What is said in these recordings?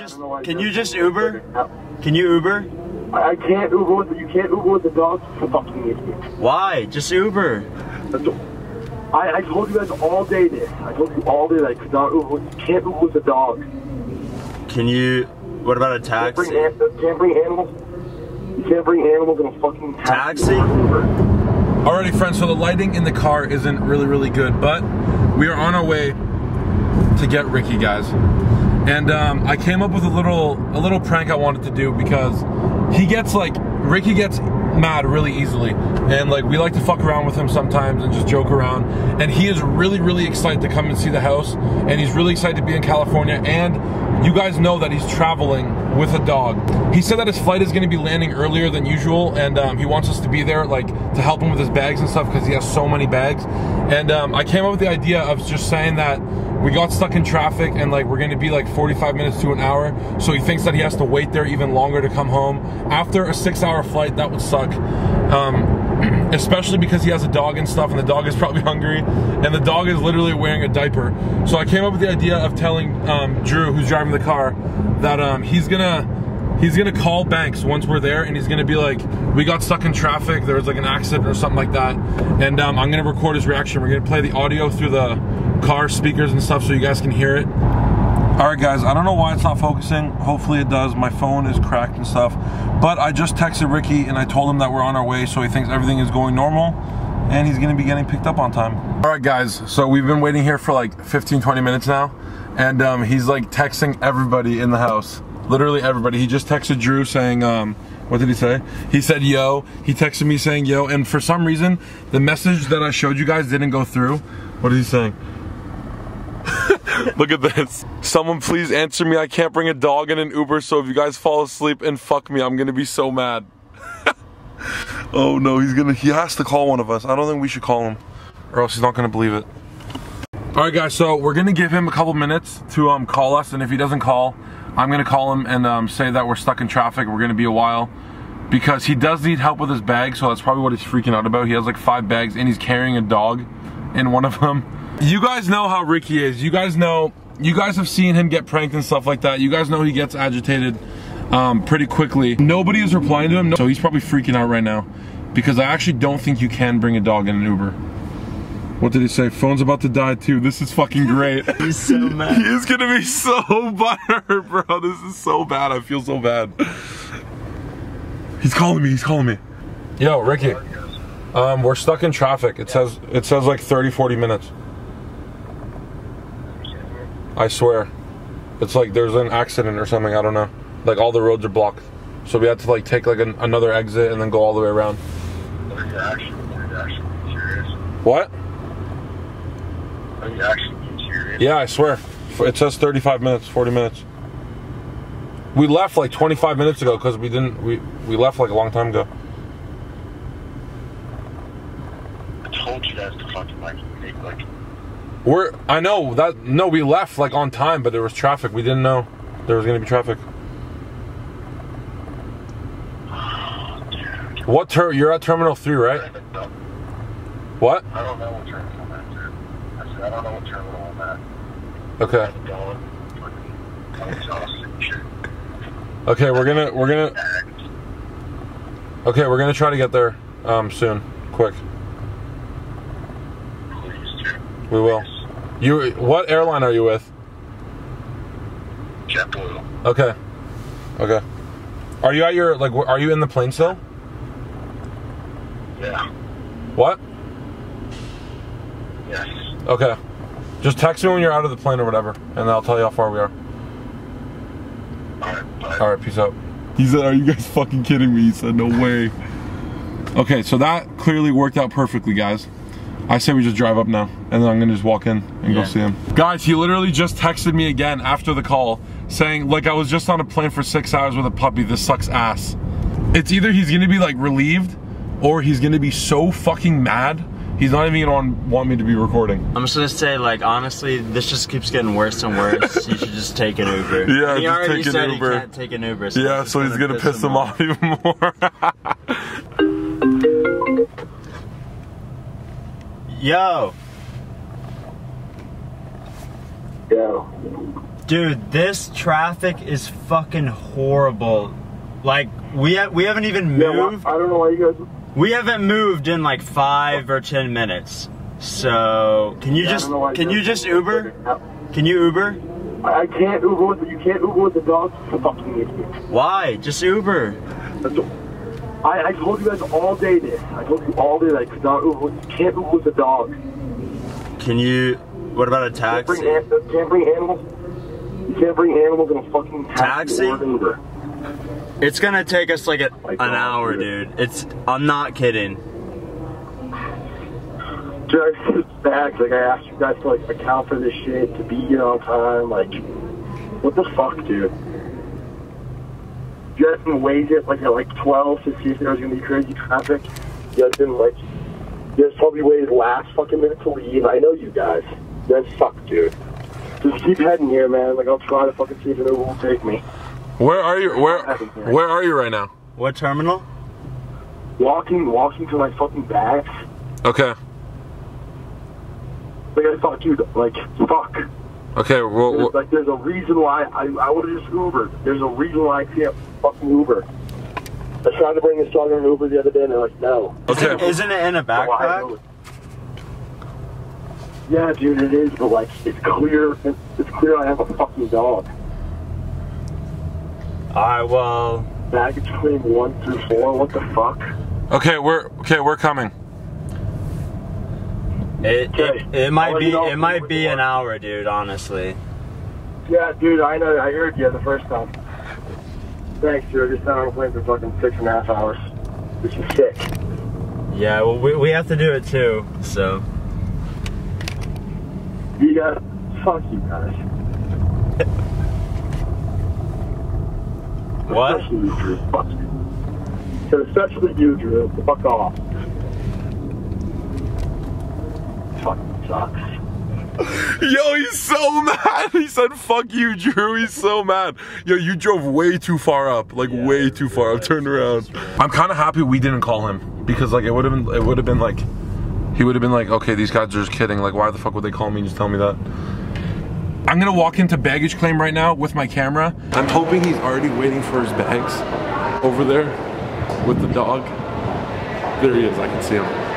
just can you're- just Uber? Can you Uber? I, I can't Uber with you can't Uber with the dog. Fucking idiot. Why? Just Uber. I, I told you guys all day this. I told you all day that I could not Uber with, can't Uber with the dog. Can you? What about a Can't bring, taxi? can't bring animals. You can't bring animals in a fucking Taxi? Uber. Alrighty, friends. So the lighting in the car isn't really, really good, but we are on our way to get Ricky, guys. And um, I came up with a little, a little prank I wanted to do because he gets like Ricky gets mad really easily, and like we like to fuck around with him sometimes and just joke around. And he is really, really excited to come and see the house, and he's really excited to be in California. And you guys know that he's traveling with a dog. He said that his flight is going to be landing earlier than usual, and um, he wants us to be there, like to help him with his bags and stuff, because he has so many bags. And um, I came up with the idea of just saying that we got stuck in traffic, and like we're to be like 45 minutes to an hour. So he thinks that he has to wait there even longer to come home. After a six-hour flight, that would suck. Um, especially because he has a dog and stuff, and the dog is probably hungry, and the dog is literally wearing a diaper. So I came up with the idea of telling um, Drew, who's driving the car, that um, he's gonna he's gonna call Banks once we're there, and he's gonna be like, "We got stuck in traffic. There was like an accident or something like that," and um, I'm gonna record his reaction. We're gonna play the audio through the car speakers and stuff, so you guys can hear it. All right, guys, I don't know why it's not focusing. Hopefully it does. My phone is cracked and stuff. But I just texted Ricky and I told him that we're on our way, so he thinks everything is going normal and he's gonna be getting picked up on time. All right, guys, so we've been waiting here for like 15, 20 minutes now. And um, he's like texting everybody in the house. Literally everybody. He just texted Drew saying, um, what did he say? He said, yo. He texted me saying, yo. And for some reason, the message that I showed you guys didn't go through. What is he saying? Look at this. Someone please answer me. I can't bring a dog in an Uber, so if you guys fall asleep and fuck me, I'm gonna be so mad. oh no, he's gonna, he has to call one of us. I don't think we should call him, or else he's not gonna believe it. All right, guys, so we're gonna give him a couple minutes to um, call us, and if he doesn't call, I'm gonna call him and um, say that we're stuck in traffic. We're gonna be a while because he does need help with his bag, so that's probably what he's freaking out about. He has like five bags, and he's carrying a dog in one of them. You guys know how Ricky is. You guys know, you guys have seen him get pranked and stuff like that. You guys know he gets agitated um, pretty quickly. Nobody is replying to him, so he's probably freaking out right now because I actually don't think you can bring a dog in an Uber. What did he say? Phone's about to die too. This is fucking great. He's so he mad. is gonna be so butthurt, bro. This is so bad. I feel so bad. He's calling me. He's calling me. Yo, Ricky. Um, we're stuck in traffic. It says it says like 30, 40 minutes. I swear. It's like there's an accident or something. I don't know. Like all the roads are blocked. So we had to like take like an, another exit and then go all the way around. Are you actually, are you actually serious? What? Are you actually serious? Yeah, I swear. It says 35 minutes, 40 minutes. We left like 25 minutes ago because we didn't. We we left like a long time ago. I told you guys to fucking like make like We're. I know that. No, we left like on time, but there was traffic. We didn't know there was gonna be traffic. What ter? You're at Terminal Three, right? What? I don't know what terminal I'm at, dude. I don't know what terminal I'm at. Okay. I'm going. Fucking, I'm exhausted and shit. Okay, we're gonna we're gonna. Okay, we're gonna try to get there um soon, quick. We will. You. What airline are you with? JetBlue. Okay. Okay. Are you at your like? Are you in the plane still? Yeah. What? Yes. Okay. Just text me when you're out of the plane or whatever, and I'll tell you how far we are. Alright, bye. All right, peace out. He said, "Are you guys fucking kidding me?" He said, "No way." Okay, so that clearly worked out perfectly, guys. I say we just drive up now, and then I'm gonna just walk in and go see him. Guys, he literally just texted me again after the call, saying, "Like I was just on a plane for six hours with a puppy. This sucks ass." It's either he's gonna be like relieved, or he's gonna be so fucking mad. He's not even gonna want, want me to be recording. I'm just gonna say, like, honestly, this just keeps getting worse and worse. you should just take an Uber. Yeah, he just already take an said Uber. he can't take an Uber. Yeah, that's so just he's gonna piss him off even more. Yo, Yo. Dude, this traffic is fucking horrible. Like we ha- we haven't even Yeah, well, moved. I don't know why you guys. We haven't moved in like five or ten minutes. So can you Yeah, just don't know why can you just Uber? Can you Uber? I, can't Uber with you. Can't Uber with the dogs. You fucking idiot. Why? Just Uber. I, I told you guys all day this. I told you all day that I could not Uber with. Can't Uber with the dog. Can you? What about a Can't bring, taxi? can't bring animals. You can't bring animals in a fucking taxi, Taxi? or Uber. It's gonna take us like a, an hour, dude. It's. I'm not kidding. See back. Like I asked you guys to like account for this shit to be here on time. Like, what the fuck, dude? You guys been waiting it like at like 12 to see if there was gonna be crazy traffic. You guys been like, you guys probably waited last fucking minute to leave. I know you guys. You guys suck, dude. Just keep heading here, man. Like I'll try to fucking see if it will take me. Where are you? Where Where are you right now? What terminal? Walking, walking to my fucking bags. Okay. Like I fuck you. Like fuck. Okay. Well, well, Like, there's a reason why I, I would have just Ubered. There's a reason why I can't fucking Uber. I tried to bring this dog in an Uber the other day, and they're like, no. okay. Isn't it in a backpack? Yeah, dude, it is, but like, it's clear. It's, it's clear I have a fucking dog. Alright, well. Baggage claim one through four. What the fuck? Okay. We're okay. We're coming. It, Okay. it, it might be you know it might be an hour, dude. Honestly. Yeah, dude, I know. I heard you the first time. Thanks, dude. I just sat on a plane for fucking six and a half hours. This is sick. Yeah, well, we, we have to do it too. So. You guys, fuck you guys. What? Especially you, Drew. Fuck you. Especially you, Drew. Fuck off. Fucking sucks. Yo, he's so mad. He said, "Fuck you, Drew." He's so mad. Yo, you drove way too far up, like Yeah, way too far up. Turned around. I'm kind of happy we didn't call him because, like, it would have been, it would have been like, he would have been like, okay, these guys are just kidding. Like, why the fuck would they call me and just tell me that? I'm gonna walk into baggage claim right now with my camera. I'm hoping he's already waiting for his bags over there with the dog. There he is. I can see him.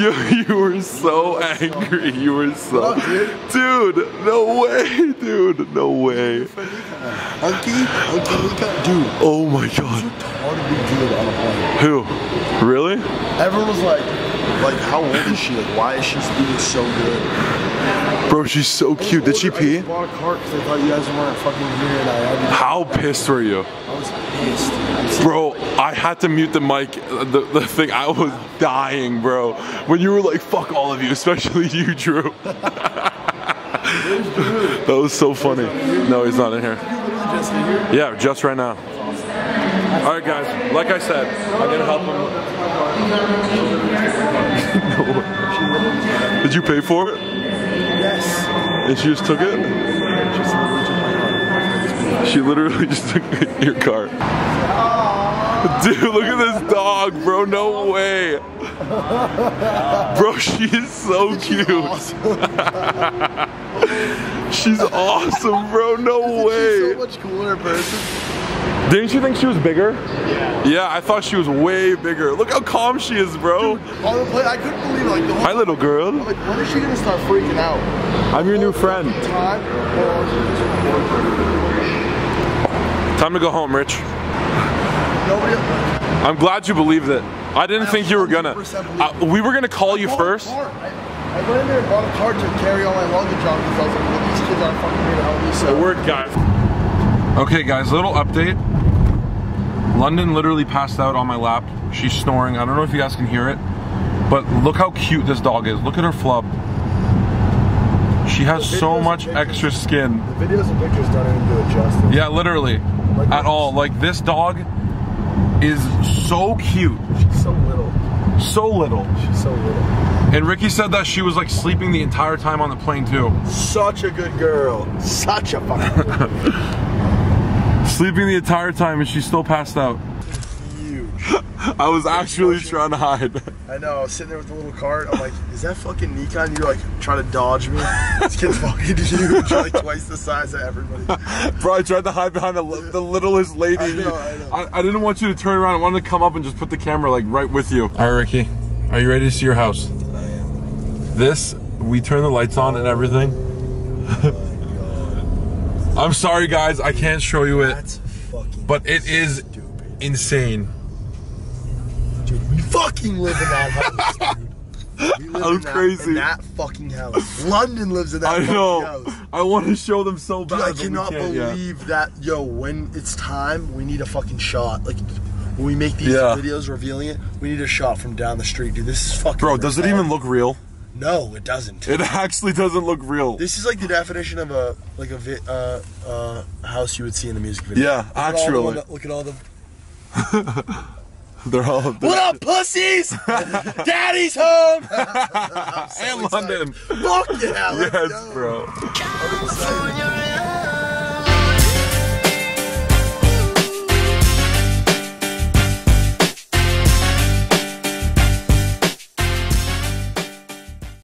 You, you were so angry. You were so. Dude, no way, dude. No way. Dude, Oh my god. hardly good on a plane. Who? Really? Everyone was like, like, how old is she? Like, why is she speaking so good? Bro, she's so cute. Did she pee? I bought a cart because I thought you guys weren't fucking here, and I, How pissed were you? I was pissed. Bro, I had to mute the mic, the, the thing, I was dying, bro. When you were like, fuck all of you, especially you, Drew. that was so funny. No, he's not in here. Yeah, just right now. All right, guys. Like I said, I'm gonna help him. Did you pay for it? Yes. And she just took it? She literally just took your car. Dude, look at this dog, bro. No way. Bro, she is so cute. She's awesome, bro. No So way. much cooler person. Didn't you think she was bigger? Yeah. Yeah, I thought she was way bigger. Look how calm she is, bro. On the plane, I couldn't believe it. Like, the whole Hi, little girl. I'm like, when is she gonna start freaking out? I'm your new friend. Time. Time to go home, Rich. Nobody. I'm glad you believed it. I didn't think you were gonna. 100% Uh, we were gonna call you I bought a first. cart. I, I went in there and bought a cart to carry all my luggage on because I was like, well, these kids aren't fucking here to help me. So. Word, guys. Okay, guys, little update. London literally passed out on my lap. She's snoring. I don't know if you guys can hear it, but look how cute this dog is. Look at her flub. She has so much extra skin. The videos and pictures don't even do it justice. Yeah, literally. At all. Like this dog, is so cute. She's so. So little. She's so little. And Ricky said that she was like sleeping the entire time on the plane too. Such a good girl. Such a fucking girl. Sleeping the entire time and she still passed out. Huge. I was actually trying to hide. I know. I was sitting there with the little cart. I'm like, is that fucking Nikan? You're like trying to dodge me. This kid's fucking huge, like twice the size of everybody. Bro, I tried to hide behind the, li- the littlest lady. I know, I know. I, I didn't want you to turn around. I wanted to come up and just put the camera like right with you. All right, Ricky, are you ready to see your house? I am. This, we turn the lights on and everything. I'm sorry, guys, I can't show you it, That's fucking. but it is stupid. insane. Fucking live in that house, dude. We live I'm in that, crazy. In that fucking house. London lives in that I fucking know. house. I want to show them so bad. Dude, I cannot believe that. Yo, when it's time, we need a fucking shot. Like when we make these Yeah. videos revealing it, we need a shot from down the street, dude. This is fucking. Bro, does it even look real? No, it doesn't. It actually doesn't look real. This is like the definition of a like a vi- uh, uh, house you would see in a music video. Yeah, Look at actually. Look at all the. They're all What up, pussies? Daddy's home. So and excited. London. Fuck yeah! let's Yes, go. bro. I'm excited.